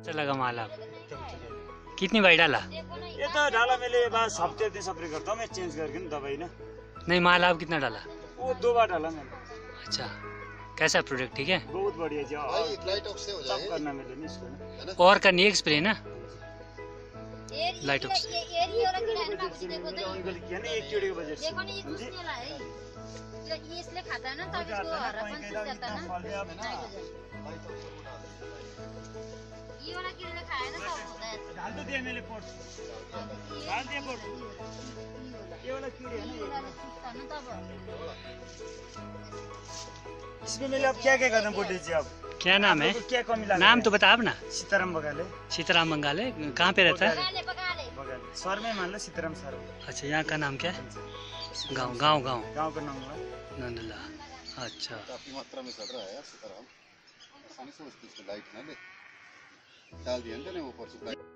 कैसा लगा माल कितनी बाई डाला? ये तो डाला मैंने बस हफ़्ते हफ़्ते स्प्रे करता हूँ मैं चेंज करके ना दवाई ना। नहीं माल आप कितना डाला? वो दो बार डाला मैंने। अच्छा कैसा प्रोडक्ट ठीक है? बहुत बढ़िया जी और एक लाइट ऑफ़ से हो सब जाए करना मेरे लिए इसको ना? और करनी एक स्प्रे ना? ये है तो अंकल किया ना एक कीड़े वजह से। देखो ना ये हाँ जी। घुसने ये इसलिए खाता है ना तब इसको है ना, हरापन से जाता है ना? है ना डाल तो दिया मैंने पोट ये- डाल दिया पोट ये वाला कीड़े है ना है इसमें मैंने अब क्या क्या कदम पोटे जी आप? क्या नाम है? क्या कमी लगा नाम तो बता आप ना सीताराम बगाले सीताराम बंगाले कहाँ पे रहता है? स्वर में मान लो सीताराम सर। अच्छा यहाँ का नाम क्या है? गाँव गाँव गाँव। गाँव का नाम नंदला अच्छा। काफ़ी मात्रा में चढ़ रहा है सीताराम। आसानी से उसकी लाइट ना ले। डाल दिया ना ऊपर से लाइट